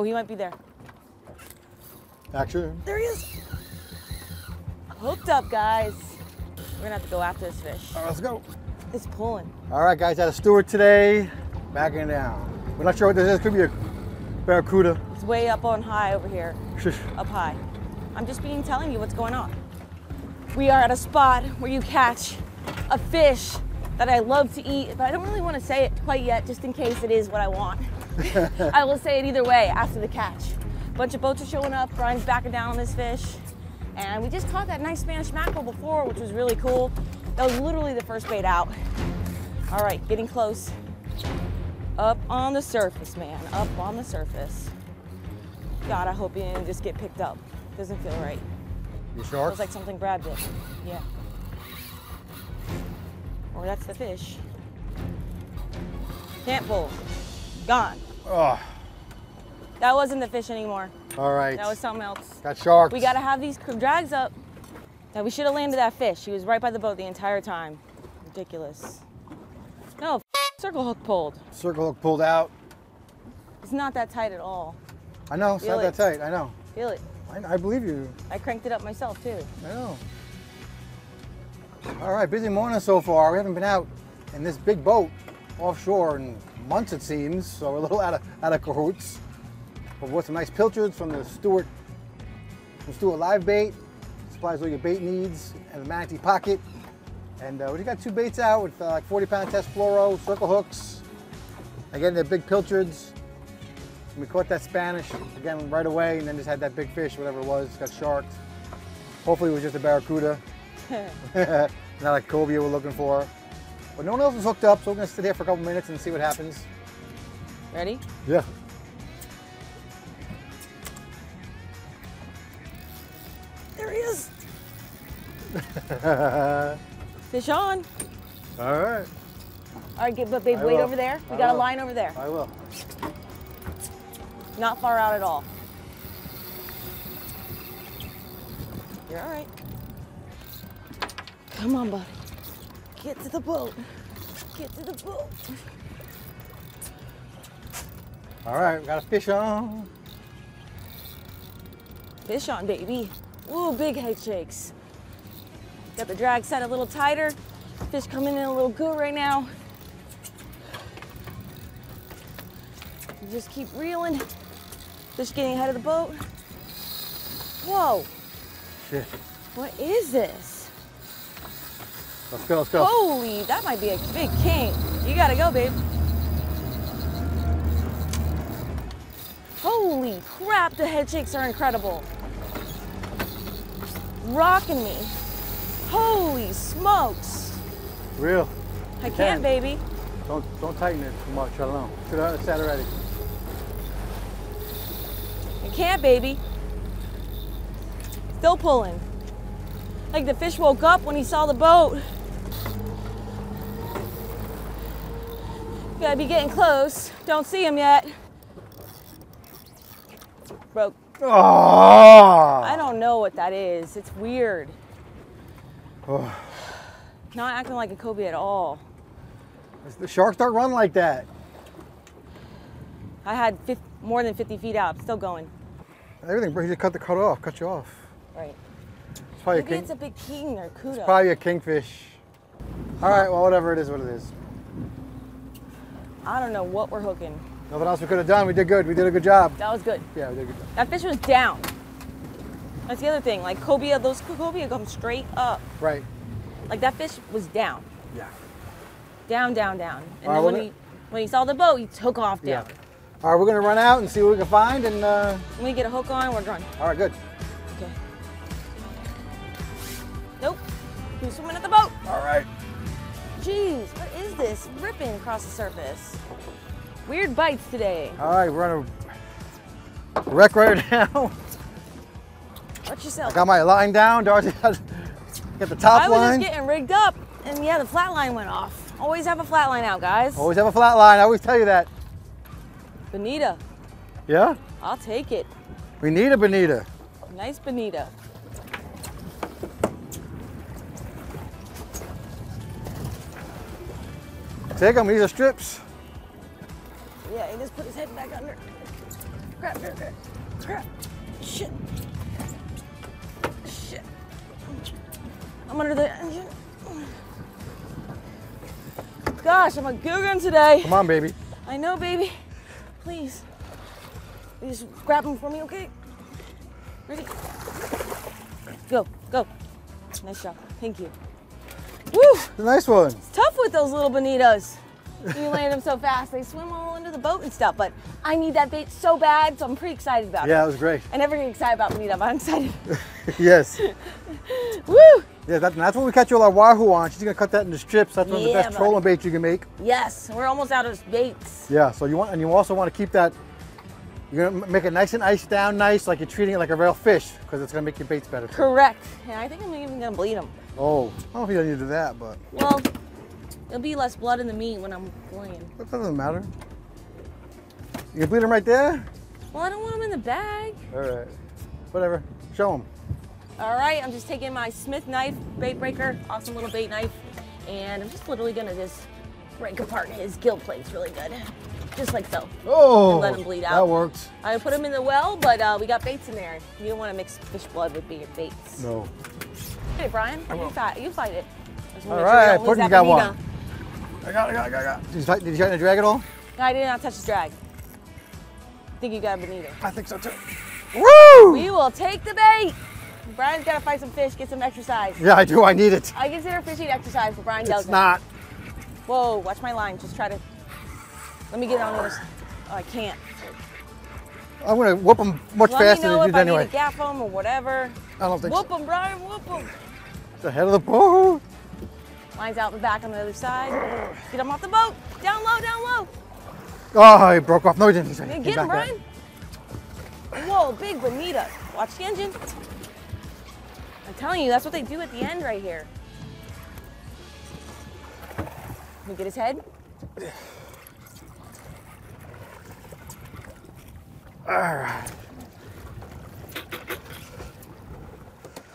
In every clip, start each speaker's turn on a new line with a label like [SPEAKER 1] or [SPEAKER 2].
[SPEAKER 1] Oh, he might be there.
[SPEAKER 2] Action.
[SPEAKER 1] There he is. Hooked up, guys. We're gonna have to go after this fish.
[SPEAKER 2] All right, let's go.
[SPEAKER 1] It's pulling.
[SPEAKER 2] All right, guys, out of Stuart today, backing down. We're not sure what this is. Could be a barracuda.
[SPEAKER 1] It's way up on high over here. Up high. I'm just being telling you what's going on. We are at a spot where you catch a fish that I love to eat, but I don't really want to say it quite yet, just in case it is what I want. I will say it either way after the catch. Bunch of boats are showing up. Brian's backing down on this fish. And we just caught that nice Spanish mackerel before, which was really cool. That was literally the first bait out. All right, getting close. Up on the surface, man. Up on the surface. God, I hope he didn't just get picked up. Doesn't feel right.
[SPEAKER 2] You shark?
[SPEAKER 1] Feels like something grabbed it. Yeah. Or that's the fish. Can't pull. Gone.
[SPEAKER 2] Oh,
[SPEAKER 1] That wasn't the fish anymore.
[SPEAKER 2] all right.
[SPEAKER 1] That was something else.
[SPEAKER 2] Got sharks.
[SPEAKER 1] We gotta have these drags up. Now we should have landed that fish. He was right by the boat the entire time. Ridiculous. No, f- circle hook pulled.
[SPEAKER 2] Circle hook pulled out.
[SPEAKER 1] It's not that tight at all.
[SPEAKER 2] I know, it's
[SPEAKER 1] Feel
[SPEAKER 2] not
[SPEAKER 1] it.
[SPEAKER 2] that tight. I know.
[SPEAKER 1] Feel it.
[SPEAKER 2] I, I believe you.
[SPEAKER 1] I cranked it up myself too.
[SPEAKER 2] I know. All right, busy morning so far. We haven't been out in this big boat offshore in months, it seems. So we're a little out of out of cahoots. But we some nice pilchards from the Stuart from Stuart Live Bait. Supplies all your bait needs and the manatee pocket. And uh, we just got two baits out with uh, like 40 pound test fluoro, circle hooks. Again, they're big pilchards. And we caught that Spanish again right away, and then just had that big fish, whatever it was, got sharked. Hopefully, it was just a barracuda, not a cobia we're looking for. But no one else is hooked up, so we're gonna sit here for a couple minutes and see what happens.
[SPEAKER 1] Ready?
[SPEAKER 2] Yeah.
[SPEAKER 1] There he is.
[SPEAKER 2] All
[SPEAKER 1] Fish on.
[SPEAKER 2] right.
[SPEAKER 1] All right, get, but babe,
[SPEAKER 2] I
[SPEAKER 1] wait
[SPEAKER 2] will.
[SPEAKER 1] over there. We
[SPEAKER 2] I
[SPEAKER 1] got a line over there.
[SPEAKER 2] I will.
[SPEAKER 1] Not far out at all. You're all right. Come on, buddy. Get to the boat. Get to the boat.
[SPEAKER 2] All right, we got a fish on.
[SPEAKER 1] Fish on, baby. Ooh, big head shakes. Got the drag set a little tighter. Fish coming in a little good right now. You just keep reeling. Fish getting ahead of the boat. Whoa,
[SPEAKER 2] Shit.
[SPEAKER 1] what is this?
[SPEAKER 2] Let's go, let's go.
[SPEAKER 1] Holy, that might be a big king. You gotta go, babe. Holy crap, the head shakes are incredible. Rocking me. Holy smokes.
[SPEAKER 2] Real.
[SPEAKER 1] I
[SPEAKER 2] You
[SPEAKER 1] can't, baby.
[SPEAKER 2] Don't don't tighten it too much. I don't know. Should have sat already.
[SPEAKER 1] I can't, baby. Still pulling. Like the fish woke up when he saw the boat. Gotta be getting close. Don't see him yet. Broke.
[SPEAKER 2] Oh.
[SPEAKER 1] I don't know what that is. It's weird.
[SPEAKER 2] Oh.
[SPEAKER 1] Not acting like a cobe at all.
[SPEAKER 2] The sharks don't run like that.
[SPEAKER 1] I had fif- more than 50 feet out. Still going.
[SPEAKER 2] Everything, bro. He just cut the cut off, cut you off.
[SPEAKER 1] Right.
[SPEAKER 2] It's probably a king.
[SPEAKER 1] it's a big king or cuda.
[SPEAKER 2] Probably a kingfish. All right, well, whatever it is, what it is.
[SPEAKER 1] I don't know what we're hooking.
[SPEAKER 2] Nothing else we could have done. We did good. We did a good job.
[SPEAKER 1] That was good.
[SPEAKER 2] Yeah, we did a good job.
[SPEAKER 1] That fish was down. That's the other thing. Like cobia, those cobia come straight up.
[SPEAKER 2] Right.
[SPEAKER 1] Like that fish was down,
[SPEAKER 2] Yeah.
[SPEAKER 1] down, down, down. And
[SPEAKER 2] All right,
[SPEAKER 1] then when
[SPEAKER 2] well,
[SPEAKER 1] he when he saw the boat, he took off
[SPEAKER 2] Yeah. All right, we're gonna run out and see what we can find. And uh,
[SPEAKER 1] When we get a hook on, we're done.
[SPEAKER 2] all right, good.
[SPEAKER 1] Okay. Nope. He's swimming at the boat?
[SPEAKER 2] All right.
[SPEAKER 1] Jeez, is this? Ripping across the surface. Weird bites today.
[SPEAKER 2] All right, we're on a wreck right now.
[SPEAKER 1] Watch
[SPEAKER 2] I
[SPEAKER 1] yourself.
[SPEAKER 2] got my line down. Darcie got got the top
[SPEAKER 1] I was
[SPEAKER 2] line.
[SPEAKER 1] just getting rigged up, and yeah, the flat line went off. Always have a flat line out, guys.
[SPEAKER 2] Always have a flat line. I always tell you that.
[SPEAKER 1] Bonita,
[SPEAKER 2] Yeah.
[SPEAKER 1] I'll take it.
[SPEAKER 2] We need a bonita.
[SPEAKER 1] Nice bonita.
[SPEAKER 2] Take them. These are strips.
[SPEAKER 1] Yeah, he just put his head back under. grab, grab, grab, grab. Shit. Shit. I'm under the engine. Gosh, I'm a googan today.
[SPEAKER 2] Come on, baby.
[SPEAKER 1] I know, baby. Please. Please grab them for me, okay? Ready? Go, go. Nice job. Thank you. Woo!
[SPEAKER 2] It's a nice one.
[SPEAKER 1] It's tough with those little bonitas. You land them so fast, they swim all under the boat and stuff. But I need that bait so bad, so I'm pretty excited about it.
[SPEAKER 2] Yeah,
[SPEAKER 1] it.
[SPEAKER 2] was great.
[SPEAKER 1] I never get excited about bonita, but I'm excited.
[SPEAKER 2] yes.
[SPEAKER 1] Woo!
[SPEAKER 2] Yeah, that, that's what we catch all our wahoo on. She's gonna cut that into strips. That's one of the best
[SPEAKER 1] buddy.
[SPEAKER 2] trolling baits you can make.
[SPEAKER 1] Yes, we're almost out of baits.
[SPEAKER 2] Yeah, so you want, and you also want to keep that, you're gonna make it nice and iced down nice, like you're treating it like a real fish, because it's gonna make your baits better. too.
[SPEAKER 1] Correct. And I think I'm even gonna bleed them.
[SPEAKER 2] Oh, I don't know if you need to do that, but
[SPEAKER 1] Well, it'll be less blood in the meat when I'm playing.
[SPEAKER 2] that doesn't matter. You can bleed them right there?
[SPEAKER 1] Well, I don't want them in the bag.
[SPEAKER 2] All right. Whatever. Show them.
[SPEAKER 1] All right, I'm just taking my Smith knife, bait breaker, awesome little bait knife, and I'm just literally gonna just break apart his gill plates really good, just like so.
[SPEAKER 2] Oh,
[SPEAKER 1] let 'em bleed out.
[SPEAKER 2] That works.
[SPEAKER 1] I put him in the well, but uh, we got baits in there. You don't want to mix fish blood with bait baits.
[SPEAKER 2] No.
[SPEAKER 1] Hey, Brian, you fight, you fight it.
[SPEAKER 2] All
[SPEAKER 1] sure
[SPEAKER 2] right,
[SPEAKER 1] don't lose
[SPEAKER 2] Puddin',
[SPEAKER 1] that
[SPEAKER 2] you got one. I got it, I got it, I got it. Did you, did you tighten the drag at all?
[SPEAKER 1] No, I did not touch the drag. I think you got a bonita.
[SPEAKER 2] I think so too. Woo!
[SPEAKER 1] We will take the bait. Brian's got to fight some fish, get some exercise.
[SPEAKER 2] Yeah, I do. I need it.
[SPEAKER 1] I consider fishing exercise, but Brian doesn't.
[SPEAKER 2] not.
[SPEAKER 1] Whoa, watch my line. Just try to. Let me get on this. Oh, I can't.
[SPEAKER 2] I'm gonna whoop them much
[SPEAKER 1] Let
[SPEAKER 2] faster
[SPEAKER 1] me know
[SPEAKER 2] than you
[SPEAKER 1] if
[SPEAKER 2] did
[SPEAKER 1] I
[SPEAKER 2] anyway.
[SPEAKER 1] need to gaff them or whatever.
[SPEAKER 2] I don't think
[SPEAKER 1] Whoop
[SPEAKER 2] so.
[SPEAKER 1] them, Brian. Whoop them.
[SPEAKER 2] It's the head of the boat.
[SPEAKER 1] Line's out the back on the other side. Get him off the boat. Down low, down low.
[SPEAKER 2] Oh, he broke off. No, he didn't. He
[SPEAKER 1] Get him, Brian. Whoa, big bonita. Watch the engine. I'm telling you, that's what they do at the end right here. Let me get his head.
[SPEAKER 2] All right.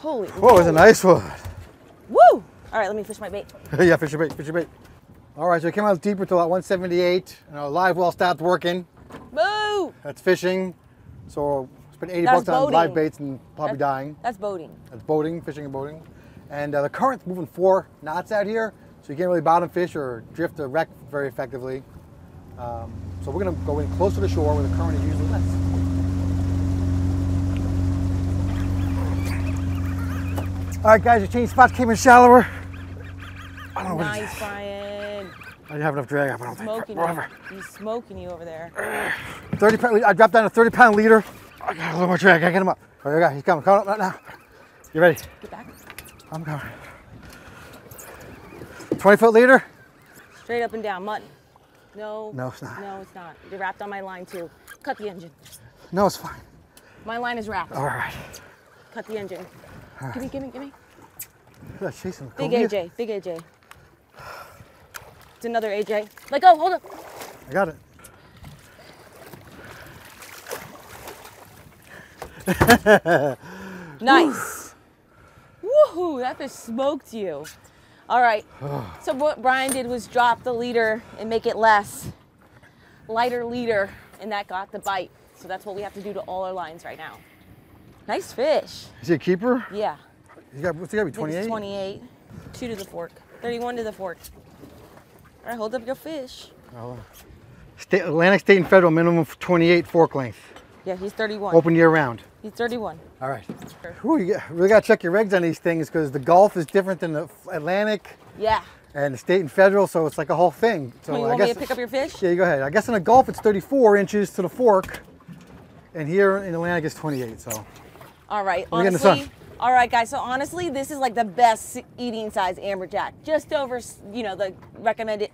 [SPEAKER 1] Holy.
[SPEAKER 2] Whoa, it was a nice one.
[SPEAKER 1] Woo! All right, let me fish my bait.
[SPEAKER 2] yeah, fish your bait, fish your bait. All right, so it came out deeper to about 178. And our live well stopped working.
[SPEAKER 1] Boo!
[SPEAKER 2] That's fishing. So spent 80
[SPEAKER 1] That's
[SPEAKER 2] bucks on live baits and probably
[SPEAKER 1] That-
[SPEAKER 2] dying.
[SPEAKER 1] That's boating.
[SPEAKER 2] That's boating, fishing and boating. And uh, the current's moving four knots out here, so you can't really bottom fish or drift or wreck very effectively. Um, so we're gonna go in closer to the shore where the current is usually less. All right, guys, the change spots came in shallower. I don't know what it
[SPEAKER 1] Nice,
[SPEAKER 2] is.
[SPEAKER 1] Brian.
[SPEAKER 2] I didn't have enough drag. I don't think.
[SPEAKER 1] Smoking
[SPEAKER 2] Whatever.
[SPEAKER 1] you. He's smoking you over there.
[SPEAKER 2] 30 pound, I dropped down a 30 pound leader. I got a little more drag. I get him up. Oh, I he's coming, coming up right now. You ready?
[SPEAKER 1] Get back.
[SPEAKER 2] I'm coming. 20 foot leader?
[SPEAKER 1] Straight up and down. Mutton. No.
[SPEAKER 2] No, it's not.
[SPEAKER 1] No, it's not. You're wrapped on my line too. Cut the engine.
[SPEAKER 2] No, it's fine.
[SPEAKER 1] My line is wrapped.
[SPEAKER 2] All right.
[SPEAKER 1] Cut the engine. Give me, give me, give me.
[SPEAKER 2] Look, chasing the
[SPEAKER 1] Big
[SPEAKER 2] Cobia.
[SPEAKER 1] AJ, big AJ. It's another AJ. Let go, hold up.
[SPEAKER 2] I got it.
[SPEAKER 1] Nice. Woohoo, that fish smoked you. All right. so what Brian did was drop the leader and make it less. Lighter leader, and that got the bite. So that's what we have to do to all our lines right now. Nice fish.
[SPEAKER 2] Is he a keeper?
[SPEAKER 1] Yeah.
[SPEAKER 2] He's got, what's he got to be,
[SPEAKER 1] I think
[SPEAKER 2] 28?
[SPEAKER 1] 28. Two to the fork. 31 to the fork. All right, hold up your fish. Oh.
[SPEAKER 2] State, Atlantic State and Federal minimum of 28 fork length.
[SPEAKER 1] Yeah, he's 31.
[SPEAKER 2] Open year round.
[SPEAKER 1] He's 31.
[SPEAKER 2] All right. Whew, you got- really got to check your regs on these things because the Gulf is different than the Atlantic
[SPEAKER 1] Yeah.
[SPEAKER 2] and the state and federal, so it's like a whole thing. So
[SPEAKER 1] Oh, you
[SPEAKER 2] I
[SPEAKER 1] want
[SPEAKER 2] guess
[SPEAKER 1] me to pick up your fish?
[SPEAKER 2] Yeah, you go ahead. I guess in the Gulf it's 34 inches to the fork, and here in Atlantic it's 28. So
[SPEAKER 1] All right,
[SPEAKER 2] Let me get in the
[SPEAKER 1] honestly. All right, guys. So honestly, this is like the best eating size amberjack. Just over, you know, the recommended,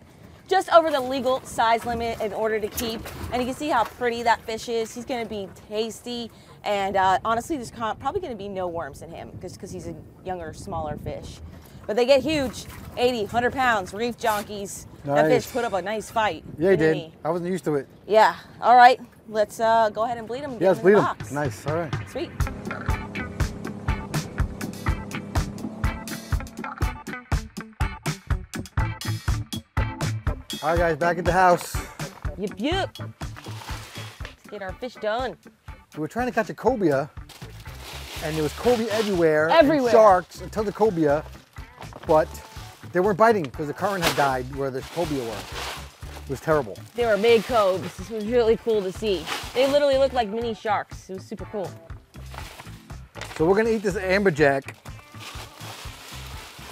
[SPEAKER 1] just over the legal size limit in order to keep. And you can see how pretty that fish is. He's going to be tasty. And uh, honestly, there's probably going to be no worms in him because he's a younger, smaller fish. But they get huge 80, 100 pounds, reef junkies. That fish put up a nice fight.
[SPEAKER 2] yeah, he did. I wasn't used to it.
[SPEAKER 1] Yeah. All right. Let's uh, go ahead and bleed him.
[SPEAKER 2] Yeah, let's bleed him. Nice. All right.
[SPEAKER 1] Sweet.
[SPEAKER 2] All right, guys, back at the house.
[SPEAKER 1] Yep, yep. Let's get our fish done.
[SPEAKER 2] We were trying to catch a cobia, and there was cobia everywhere. and
[SPEAKER 1] Everywhere.
[SPEAKER 2] sharks and tons of cobia, but they weren't biting because the current had died where the cobia were. It was terrible.
[SPEAKER 1] They were big cobes. This was really cool to see. They literally looked like mini sharks. It was super cool.
[SPEAKER 2] So we're gonna eat this amberjack.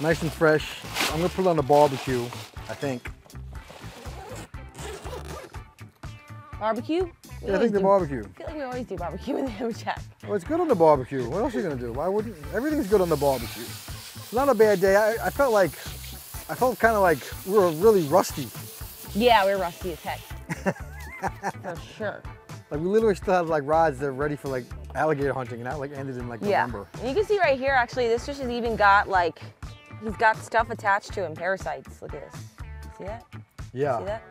[SPEAKER 2] Nice and fresh. I'm gonna put it on the barbecue, I think.
[SPEAKER 1] Barbecue? We
[SPEAKER 2] Yeah, I think the
[SPEAKER 1] do-
[SPEAKER 2] barbecue.
[SPEAKER 1] I feel like we always do barbecue in the Amberjack.
[SPEAKER 2] Well, it's good on the barbecue. What else are you gonna do? Why wouldn't everything's good on the barbecue? It's not a bad day. I, I felt like I felt kind of like we were really rusty.
[SPEAKER 1] Yeah, we're rusty as heck. For sure.
[SPEAKER 2] Like we literally still had like rods that are ready for like alligator hunting, and that like ended in like
[SPEAKER 1] Yeah.
[SPEAKER 2] November.
[SPEAKER 1] And you can see right here, actually, this fish has even got like, he's got stuff attached to him, parasites. Look at this. See that?
[SPEAKER 2] Yeah.
[SPEAKER 1] See that?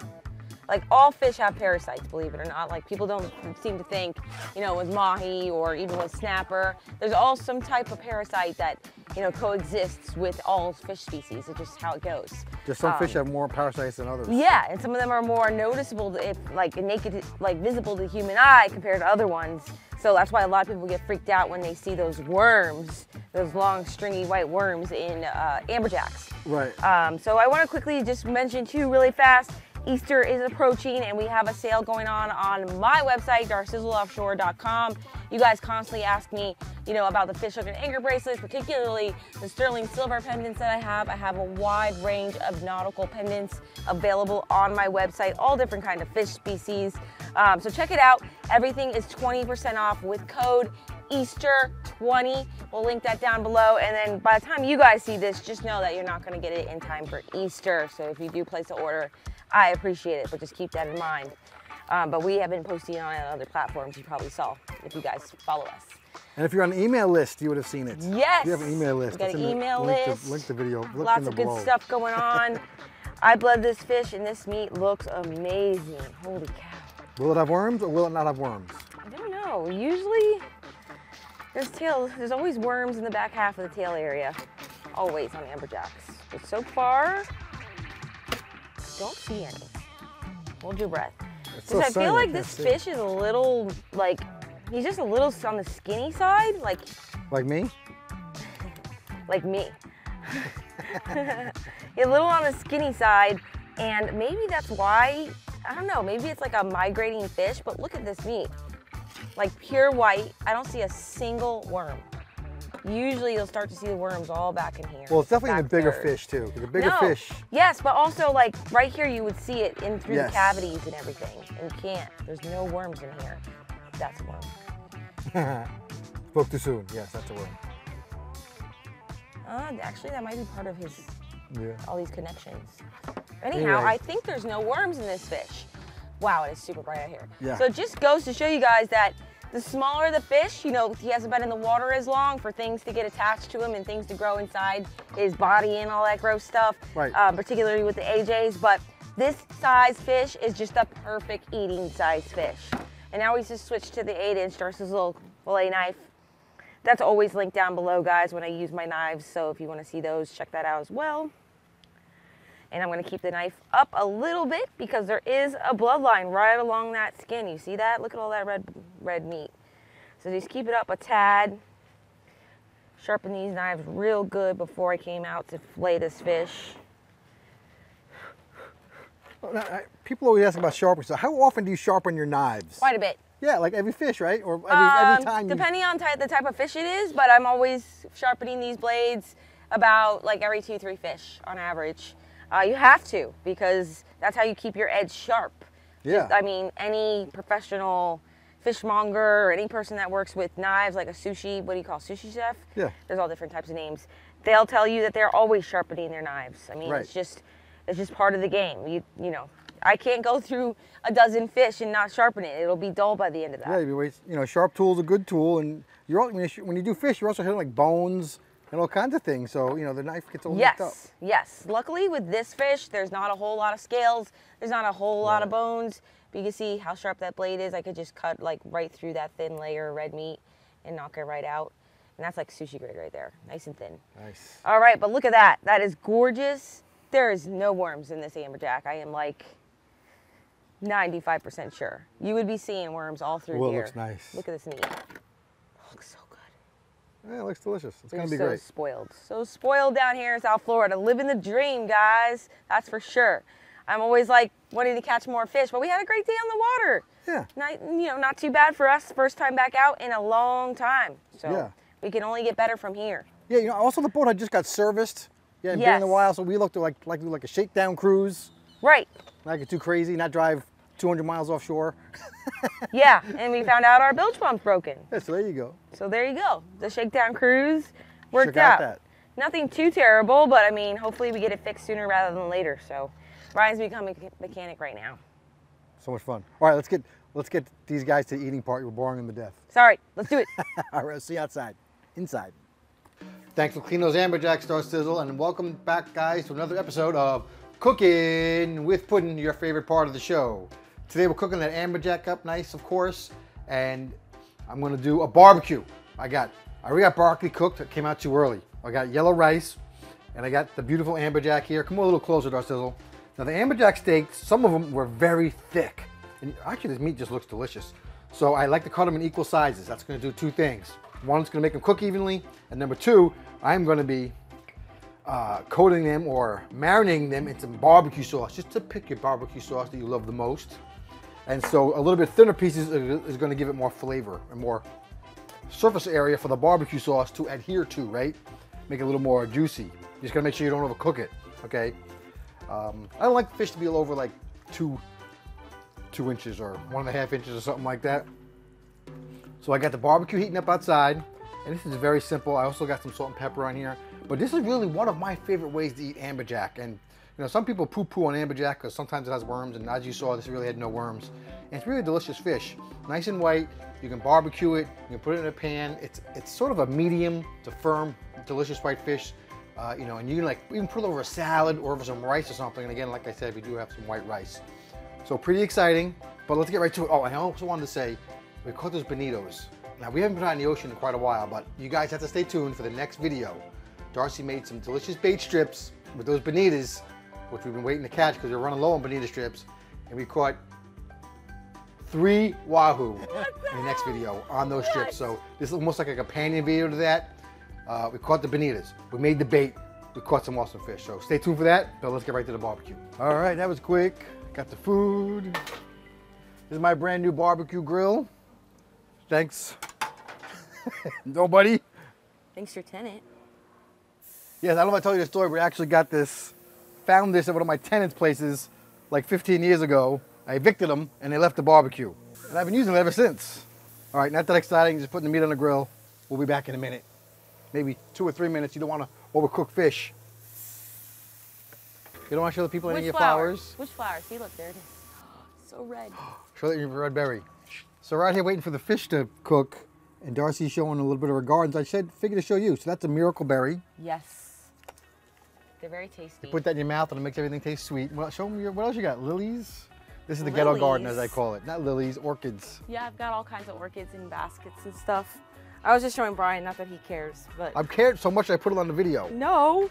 [SPEAKER 1] Like all fish have parasites, believe it or not. Like people don't seem to think, you know, with mahi or even with snapper, there's all some type of parasite that, you know, coexists with all fish species. It's just how it goes.
[SPEAKER 2] Just some fish
[SPEAKER 1] Um,
[SPEAKER 2] have more parasites than others.
[SPEAKER 1] Yeah, and some of them are more noticeable, if like naked, like visible to the human eye compared to other ones. So that's why a lot of people get freaked out when they see those worms, those long, stringy white worms in uh, amberjacks.
[SPEAKER 2] Right.
[SPEAKER 1] Um, so I want to quickly just mention too, really fast. Easter is approaching, and we have a sale going on on my website, darcizzleoffshore.com. You guys constantly ask me, you know, about the fish hook and anchor bracelets, particularly the sterling silver pendants that I have. I have a wide range of nautical pendants available on my website, all different kind of fish species. Um, so check it out. Everything is 20% off with code Easter20. We'll link that down below. And then by the time you guys see this, just know that you're not going to get it in time for Easter. So if you do place an order, I appreciate it, but just keep that in mind. Um, but we have been posting on other platforms you probably saw if you guys follow us.
[SPEAKER 2] And if you're on the email list, you would have seen it.
[SPEAKER 1] Yes.
[SPEAKER 2] You have an email list.
[SPEAKER 1] We got an email
[SPEAKER 2] link
[SPEAKER 1] list.
[SPEAKER 2] The, link the video. Look
[SPEAKER 1] Lots
[SPEAKER 2] in the
[SPEAKER 1] of good stuff going on. I bled this fish and this meat looks amazing. Holy cow.
[SPEAKER 2] Will it have worms or will it not have worms?
[SPEAKER 1] I don't know. Usually, there's tail. There's always worms in the back half of the tail area. Always on amberjacks. But so far, don't see any. Hold your breath.
[SPEAKER 2] It's
[SPEAKER 1] 'Cause
[SPEAKER 2] so
[SPEAKER 1] I feel like
[SPEAKER 2] can't
[SPEAKER 1] this
[SPEAKER 2] see.
[SPEAKER 1] fish is a little like he's just a little on the skinny side, like
[SPEAKER 2] Like me?
[SPEAKER 1] like me. He's a little on the skinny side, and maybe that's why. I don't know. Maybe it's like a migrating fish. But look at this meat, like pure white. I don't see a single worm. Usually you'll start to see the worms all back in here.
[SPEAKER 2] Well, it's definitely in the bigger
[SPEAKER 1] there.
[SPEAKER 2] fish too. The bigger
[SPEAKER 1] no.
[SPEAKER 2] fish.
[SPEAKER 1] Yes, but also like right here you would see it in through
[SPEAKER 2] Yes.
[SPEAKER 1] the cavities and everything. And you can't. There's no worms in here. That's a worm.
[SPEAKER 2] Spoke too soon. Yes, that's a worm.
[SPEAKER 1] Uh, actually, that might be part of his
[SPEAKER 2] Yeah.
[SPEAKER 1] all these connections. Anyhow,
[SPEAKER 2] Anyway.
[SPEAKER 1] I think there's no worms in this fish. Wow, it is super bright out here.
[SPEAKER 2] Yeah.
[SPEAKER 1] So it just goes to show you guys that the smaller the fish, you know, he hasn't been in the water as long for things to get attached to him and things to grow inside his body and all that gross stuff.
[SPEAKER 2] Right.
[SPEAKER 1] Uh, particularly with the AJs, but this size fish is just a perfect eating size fish. And now we just switched to the eight inch Darcie's little fillet knife. That's always linked down below, guys, when I use my knives. So if you want to see those, check that out as well. And I'm going to keep the knife up a little bit because there is a bloodline right along that skin. You see that? Look at all that red, red meat. So just keep it up a tad. Sharpen these knives real good before I came out to fillet this fish.
[SPEAKER 2] Well, now, I- People always ask about sharpening. So how often do you sharpen your knives?
[SPEAKER 1] Quite a bit.
[SPEAKER 2] Yeah, like every fish, right? Or every,
[SPEAKER 1] Um,
[SPEAKER 2] every time you.
[SPEAKER 1] Depending on ty- the type of fish it is, but I'm always sharpening these blades about like every two, three fish on average. Uh, you have to because that's how you keep your edge sharp.
[SPEAKER 2] Yeah.
[SPEAKER 1] Just- I mean, any professional fishmonger or any person that works with knives, like a sushi, what do you call sushi chef?
[SPEAKER 2] Yeah.
[SPEAKER 1] There's all different types of names. They'll tell you that they're always sharpening their knives. I mean,
[SPEAKER 2] Right.
[SPEAKER 1] it's just it's just part of the game. You you know, I can't go through a dozen fish and not sharpen it. It'll be dull by the end of that.
[SPEAKER 2] Yeah, you know, sharp tool's a good tool, and you're al- when you, sh- when you do fish, you're also hitting like bones and all kinds of things. So you know the knife gets all mixed up.
[SPEAKER 1] Yes, yes. Luckily with this fish, there's not a whole lot of scales. There's not a whole lot of bones. But you can see how sharp that blade is. I could just cut like right through that thin layer of red meat and knock it right out. And that's like sushi grade right there, nice and thin.
[SPEAKER 2] Nice.
[SPEAKER 1] All right, but look at that. That is gorgeous. There is no worms in this amberjack. I am like 95% sure. You would be seeing worms all through
[SPEAKER 2] Well, it
[SPEAKER 1] here.
[SPEAKER 2] looks nice.
[SPEAKER 1] Look at this meat. Oh, looks so good.
[SPEAKER 2] Yeah, it looks delicious. It's
[SPEAKER 1] We're
[SPEAKER 2] gonna be
[SPEAKER 1] so
[SPEAKER 2] great.
[SPEAKER 1] spoiled. So spoiled down here in South Florida. Living the dream, guys. That's for sure. I'm always like wanting to catch more fish, but we had a great day on the water.
[SPEAKER 2] Yeah.
[SPEAKER 1] Not, you know, not too bad for us. First time back out in a long time. So
[SPEAKER 2] Yeah.
[SPEAKER 1] we can only get better from here.
[SPEAKER 2] Yeah, you know, also the boat had just got serviced. Yeah, been in a
[SPEAKER 1] Yes.
[SPEAKER 2] while, so we looked like like like a shakedown cruise.
[SPEAKER 1] Right.
[SPEAKER 2] Not get too crazy, not drive 200 miles offshore.
[SPEAKER 1] Yeah. and we found out our bilge pump's broken.
[SPEAKER 2] Yeah, so there you go.
[SPEAKER 1] So there you go. The shakedown cruise worked
[SPEAKER 2] Shook out
[SPEAKER 1] out.
[SPEAKER 2] that.
[SPEAKER 1] Nothing too terrible, but I mean, hopefully we get it fixed sooner rather than later. So Ryan's becoming a mechanic right now.
[SPEAKER 2] So much fun. All right, let's get let's get these guys to the eating part. You're boring them to death.
[SPEAKER 1] Sorry, let's do it.
[SPEAKER 2] All right, see you outside. Inside. Thanks for cleaning those amberjack Darcizzle, and welcome back, guys, to another episode of Cooking with Puddin', your favorite part of the show. Today we're cooking that amberjack up nice, of course, and I'm gonna do a barbecue. I got, I already got broccoli cooked. It came out too early. I got yellow rice, and I got the beautiful amberjack here. Come a little closer, Darcizzle. Now the amberjack steaks, some of them were very thick, and actually this meat just looks delicious. So I like to cut them in equal sizes. That's gonna do two things. One, it's gonna make them cook evenly, and number two, I'm gonna be uh, coating them or marinating them in some barbecue sauce, just to pick your barbecue sauce that you love the most. And so a little bit thinner pieces is gonna give it more flavor and more surface area for the barbecue sauce to adhere to, right? Make it a little more juicy. You just gotta make sure you don't overcook it, okay? Um, I don't like fish to be over like two, two inches or one and a half inches or something like that. So I got the barbecue heating up outside, and this is very simple. I also got some salt and pepper on here, but this is really one of my favorite ways to eat amberjack. And you know, some people poo-poo on amberjack because sometimes it has worms, and as you saw, this really had no worms. And it's really delicious fish, nice and white. You can barbecue it. You can put it in a pan. It's it's sort of a medium to firm, delicious white fish. Uh, you know, and you can like even put it over a salad or over some rice or something. And again, like I said, we do have some white rice. So pretty exciting, but let's get right to it. Oh, and I also wanted to say, we caught those bonitos. Now we haven't been out in the ocean in quite a while, but you guys have to stay tuned for the next video. Darcie made some delicious bait strips with those bonitas, which we've been waiting to catch because we're running low on bonita strips, and we caught three wahoo in the next video on those strips. So this is almost like a companion video to that. Uh, we caught the bonitas. We made the bait. We caught some awesome fish. So stay tuned for that. But let's get right to the barbecue. All right, that was quick. Got the food. This is my brand new barbecue grill. Thanks. Nobody.
[SPEAKER 1] Thanks, your tenant.
[SPEAKER 2] Yes, I don't know if I told you the story, but I actually got this, found this at one of my tenants' places like 15 years ago. I evicted them and they left the barbecue. And I've been using it ever since. All right, not that exciting, just putting the meat on the grill. We'll be back in a minute. Maybe two or three minutes. You don't want to overcook fish. You don't want to show the people any of your flowers.
[SPEAKER 1] Which flowers? See, look, there it is. so red.
[SPEAKER 2] Show that your red berry. So we're here waiting for the fish to cook, and Darcie's showing a little bit of her gardens. I said, figure to show you. So that's a miracle berry.
[SPEAKER 1] yes. They're very tasty.
[SPEAKER 2] You put that in your mouth and it makes everything taste sweet. Well, show me your, what else you got? Lilies? This is the ghetto garden, as I call it. Not lilies, orchids.
[SPEAKER 1] yeah, I've got all kinds of orchids in baskets and stuff. I was just showing Brian, not that he cares, but
[SPEAKER 2] I've cared so much I put it on the video.
[SPEAKER 1] no.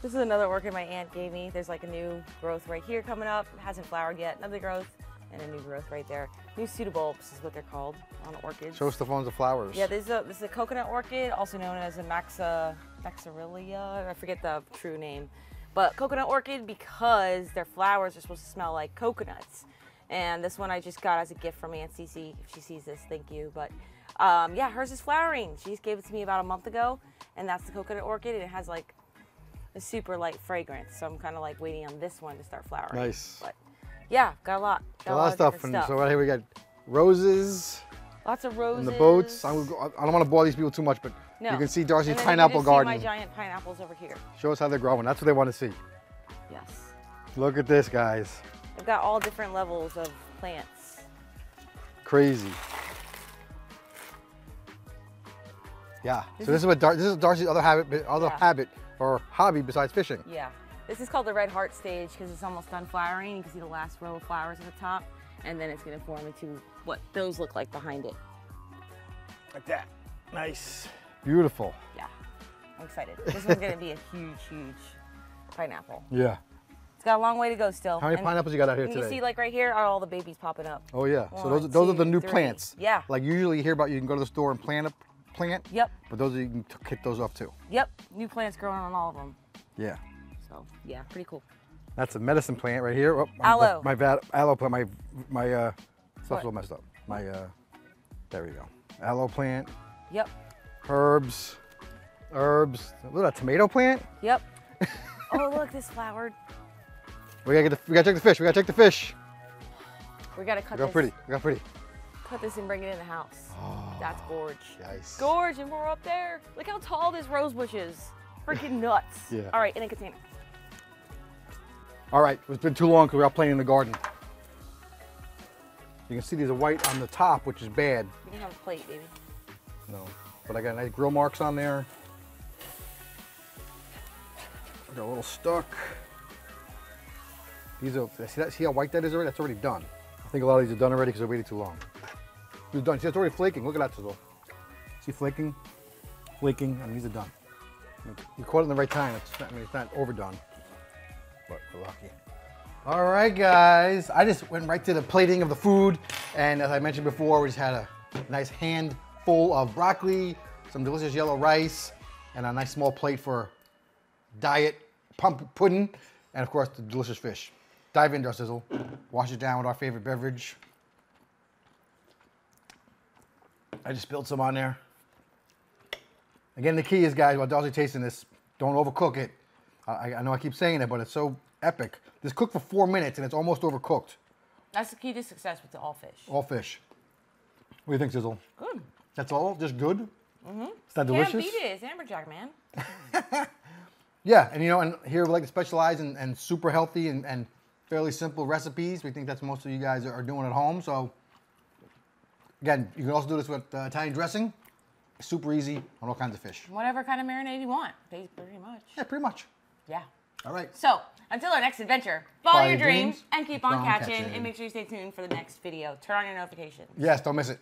[SPEAKER 1] This is another orchid my aunt gave me. There's like a new growth right here coming up. It hasn't flowered yet. Another growth and a new growth right there. New pseudobulbs is what they're called on orchids.
[SPEAKER 2] Show us the phones of flowers.
[SPEAKER 1] Yeah, this is a this is a coconut orchid, also known as a maxa maxillaria. I forget the true name, but coconut orchid because their flowers are supposed to smell like coconuts. And this one I just got as a gift from Aunt Cece. If she sees this, thank you. But um, yeah, hers is flowering. She just gave it to me about a month ago, and that's the coconut orchid. And it has like a super light fragrance. So I'm kind of like waiting on this one to start flowering.
[SPEAKER 2] Nice.
[SPEAKER 1] But yeah, got a lot. Got
[SPEAKER 2] a lot of stuff. And so right here we got roses
[SPEAKER 1] Lots of roses.
[SPEAKER 2] and the boats. I'm, I don't want to bore these people too much, but
[SPEAKER 1] No.
[SPEAKER 2] you can see Darcie's
[SPEAKER 1] And you can
[SPEAKER 2] pineapple
[SPEAKER 1] just see
[SPEAKER 2] garden.
[SPEAKER 1] my giant pineapples over here.
[SPEAKER 2] Show us how they're growing. That's what they want to see.
[SPEAKER 1] Yes.
[SPEAKER 2] Look at this, guys.
[SPEAKER 1] I've got all different levels of plants.
[SPEAKER 2] Crazy. Yeah. So this is what Dar- this is Darcie's other habit, other
[SPEAKER 1] Yeah.
[SPEAKER 2] habit or hobby besides fishing.
[SPEAKER 1] Yeah. This is called the red heart stage because it's almost done flowering. You can see the last row of flowers at the top, and then it's going to form into what those look like behind it.
[SPEAKER 2] Like that. Nice. Beautiful.
[SPEAKER 1] Yeah. I'm excited. This one's going to be a huge, huge pineapple.
[SPEAKER 2] Yeah.
[SPEAKER 1] It's got a long way to go still.
[SPEAKER 2] How many
[SPEAKER 1] And
[SPEAKER 2] pineapples you got out here
[SPEAKER 1] You
[SPEAKER 2] today?
[SPEAKER 1] can see like right here are all the babies popping up.
[SPEAKER 2] Oh yeah. so
[SPEAKER 1] One,
[SPEAKER 2] those are, those are the new
[SPEAKER 1] three.
[SPEAKER 2] plants.
[SPEAKER 1] Yeah.
[SPEAKER 2] Like usually you hear about you can go to the store and plant a plant.
[SPEAKER 1] Yep.
[SPEAKER 2] But those are, you can kick those off too.
[SPEAKER 1] Yep. New plants growing on all of them.
[SPEAKER 2] Yeah.
[SPEAKER 1] So yeah, pretty cool.
[SPEAKER 2] That's a medicine plant right here. Oh, my-
[SPEAKER 1] Aloe.
[SPEAKER 2] My, vat, aloe plant. My my uh, stuff's all messed up. My uh, there we go. Aloe plant,
[SPEAKER 1] Yep.
[SPEAKER 2] herbs, herbs. Look at that tomato plant.
[SPEAKER 1] Yep. oh look, this flowered.
[SPEAKER 2] We gotta get the, we gotta check the fish. We gotta check the fish.
[SPEAKER 1] We gotta cut
[SPEAKER 2] We got
[SPEAKER 1] this.
[SPEAKER 2] pretty. We got pretty.
[SPEAKER 1] Cut this and bring it in the house. Oh, That's gorge.
[SPEAKER 2] Nice.
[SPEAKER 1] Gorge, and we're up there. Look how tall this rose bush is. Freaking nuts.
[SPEAKER 2] Yeah.
[SPEAKER 1] All right, in a container.
[SPEAKER 2] All right. It's been too long because we're out playing in the garden. You can see these are white on the top, which is bad.
[SPEAKER 1] You can have a plate, baby.
[SPEAKER 2] No. But I got nice grill marks on there. I got a little stuck. These are, see, that, see how white that is already? That's already done. I think a lot of these are done already because they're waiting too long. These done. See, it's already flaking. Look at that sizzle. See flaking? Flaking, and these are done. You caught it in the right time. It's not, I mean, it's not overdone, but we're lucky. All right, guys. I just went right to the plating of the food. And as I mentioned before, we just had a nice handful of broccoli, some delicious yellow rice, and a nice small plate for diet pumpkin pudding, and of course, the delicious fish. Dive into our sizzle. Wash it down with our favorite beverage. I just spilled some on there. Again, the key is, guys, while Darcie tasting this, don't overcook it. I, I know I keep saying it, but it's so epic. This cooked for four minutes and it's almost overcooked.
[SPEAKER 1] That's the key to success with the all fish.
[SPEAKER 2] All fish. What do you think, Sizzle?
[SPEAKER 1] Good.
[SPEAKER 2] That's all? Just good? Mm-hmm. It's not
[SPEAKER 1] Can't
[SPEAKER 2] delicious?
[SPEAKER 1] beat it. It's amberjack, man.
[SPEAKER 2] Yeah, and you know, and here we like to specialize in, in super healthy and, and fairly simple recipes. We think that's most of you guys are doing at home. So, again, you can also do this with uh, Italian dressing. Super easy on all kinds of fish.
[SPEAKER 1] Whatever kind of marinade you want, pretty pretty much.
[SPEAKER 2] Yeah, pretty much.
[SPEAKER 1] Yeah.
[SPEAKER 2] All right.
[SPEAKER 1] So, until our next adventure, follow,
[SPEAKER 2] Follow
[SPEAKER 1] your
[SPEAKER 2] your
[SPEAKER 1] dreams,
[SPEAKER 2] dreams,
[SPEAKER 1] and keep
[SPEAKER 2] keep
[SPEAKER 1] on
[SPEAKER 2] on
[SPEAKER 1] catching,
[SPEAKER 2] catching.
[SPEAKER 1] and make sure you stay tuned for the next video. Turn on your notifications.
[SPEAKER 2] Yes, don't miss it.